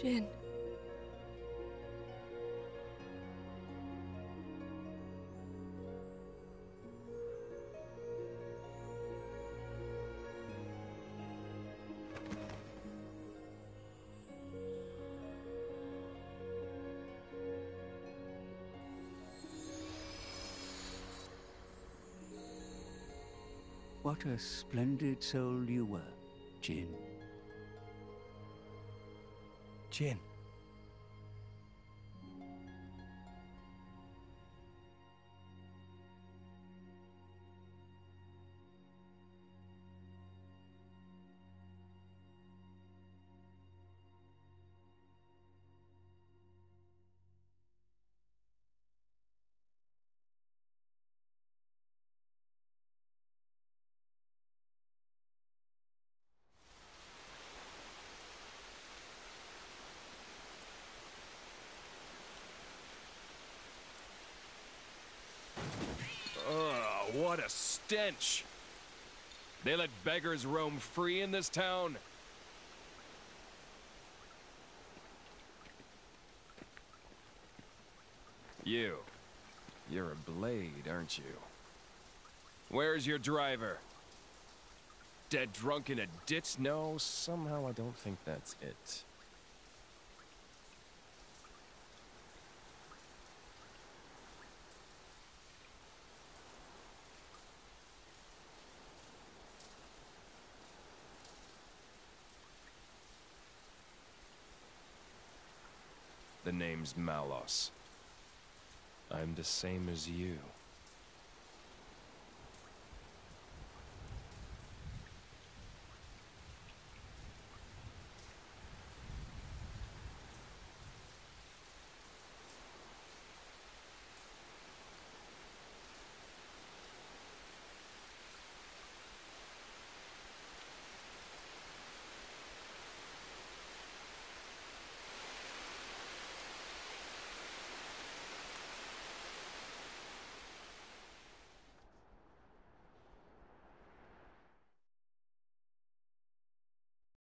Jin. What a splendid soul you were, Jin. Jin. What a stench! They let beggars roam free in this town? You. You're a blade, aren't you? Where's your driver? Dead drunk in a ditch? No, somehow I don't think that's it. The name's Malos. I'm the same as you.